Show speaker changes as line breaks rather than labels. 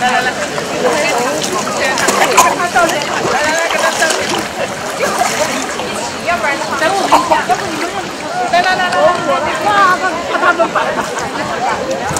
来来来，跟他照相，要不然的话，等我一下，要不你用用，来来来来，哇，他他他都。